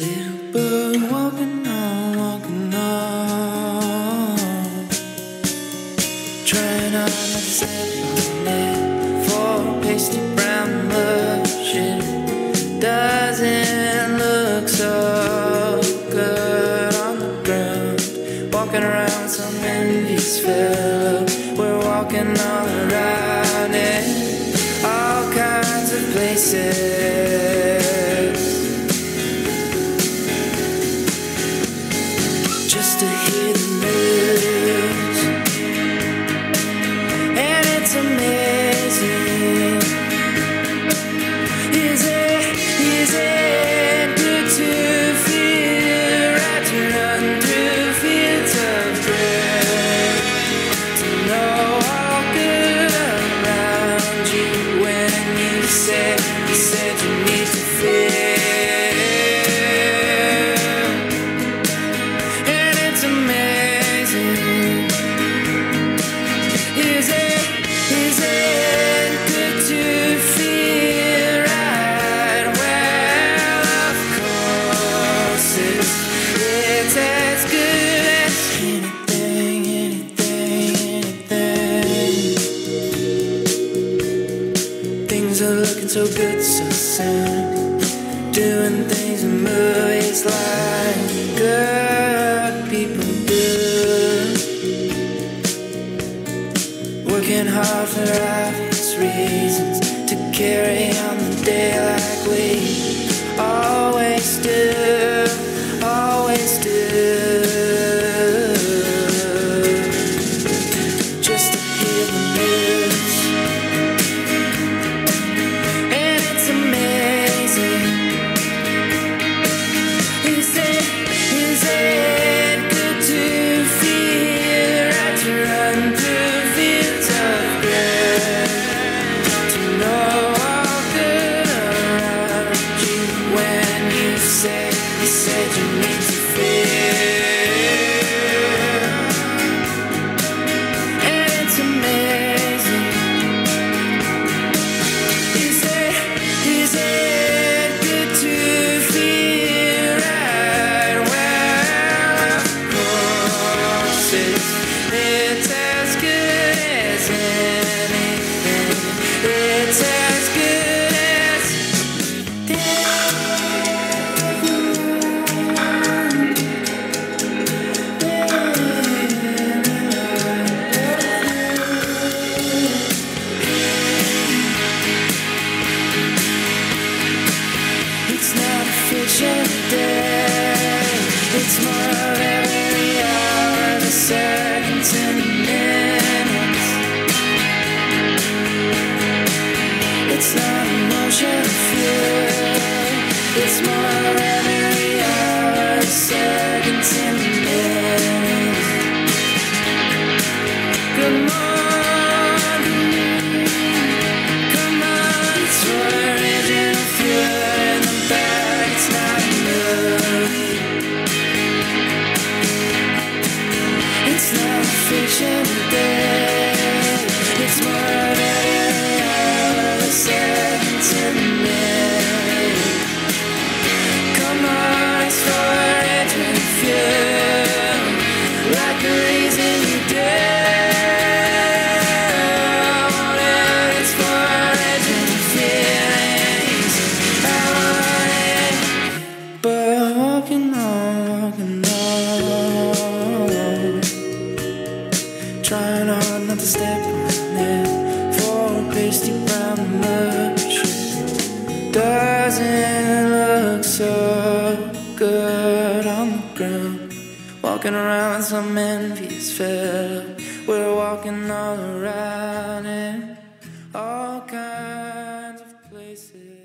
Little bird walking on, walking on. Trying for pasty brown. Doesn't look so good on the ground. Walking around some envious fellow. We're walking all around all kinds of places. said you need to feel so good, so soon. Doing things in movies like. said to me day. It's more every hour the same. sensation day. step on that for pasty brown luxury. Doesn't look so good on the ground. Walking around with some envious fellow. We're walking all around in all kinds of places.